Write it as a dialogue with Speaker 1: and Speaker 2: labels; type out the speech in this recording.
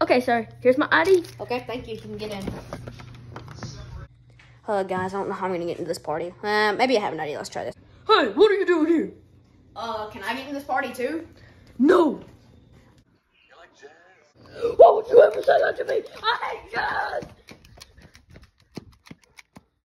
Speaker 1: Okay, sir. Here's my ID.
Speaker 2: Okay, thank you. You can get in.
Speaker 3: Uh, guys, I don't know how I'm gonna get into this party. Uh, maybe I have an idea. Let's try this.
Speaker 1: Hey, what are you doing here?
Speaker 2: Uh, can I get in this party too?
Speaker 1: No. Why would you ever say that to me? I.